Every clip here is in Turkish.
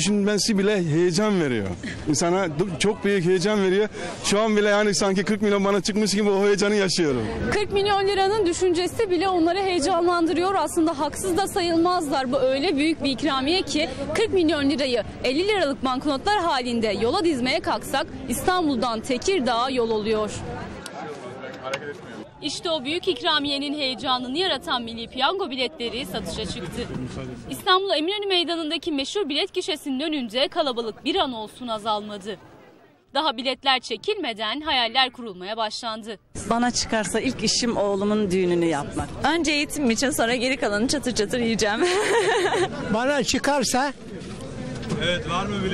düşünmesi bile heyecan veriyor. İnsana çok büyük heyecan veriyor. Şu an bile yani sanki 40 milyon bana çıkmış gibi o heyecanı yaşıyorum. 40 milyon liranın düşüncesi bile onları heyecanlandırıyor. Aslında haksız da sayılmazlar. Bu öyle büyük bir ikramiye ki 40 milyon lirayı 50 liralık banknotlar halinde yola dizmeye kalksak İstanbul'dan Tekirdağ'a yol oluyor. İşte o büyük ikramiyenin heyecanını yaratan milli piyango biletleri satışa çıktı. İstanbul Eminönü Meydanı'ndaki meşhur bilet gişesinin önünde kalabalık bir an olsun azalmadı. Daha biletler çekilmeden hayaller kurulmaya başlandı. Bana çıkarsa ilk işim oğlumun düğününü yapmak. Önce eğitim için sonra geri kalanı çatır çatır yiyeceğim. Bana çıkarsa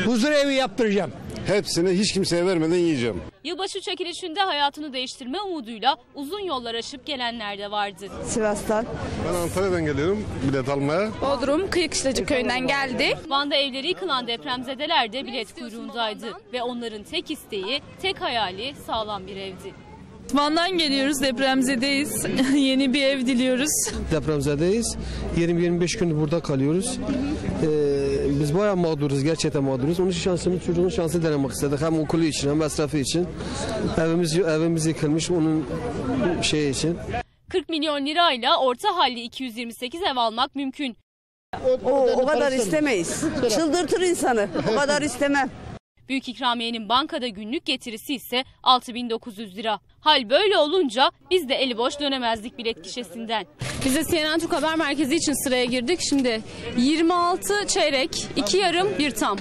huzur evi yaptıracağım. Hepsini hiç kimseye vermeden yiyeceğim. Yılbaşı çekilişinde hayatını değiştirme umuduyla uzun yollar aşıp gelenler de vardı. Sivas'tan. Ben Antalya'dan geliyorum bilet almaya. Bodrum Kıyıkışlacı köyünden geldi. Van'da evleri yıkılan depremzedeler de bilet kuyruğundaydı. Ve onların tek isteği, tek hayali sağlam bir evdi. Van'dan geliyoruz depremzedeyiz. Yeni bir ev diliyoruz. depremzedeyiz. 20-25 gün burada kalıyoruz. Ee, bayağı mağduruz, gerçekten mağduruz. Onun için şansımız, çocuğun şansı denemek istedik. Hem okulu için hem masrafı için. Evimiz, evimiz yıkılmış onun şey için. 40 milyon lirayla orta halli 228 ev almak mümkün. O, o kadar istemeyiz. Çıldırtır insanı. O kadar istemem. Büyük ikramiyenin bankada günlük getirisi ise 6900 lira. Hal böyle olunca biz de eli boş dönemezdik bilet gişesinden. Biz de CNN Türk Haber Merkezi için sıraya girdik. Şimdi 26 çeyrek, 2 yarım, bir tam.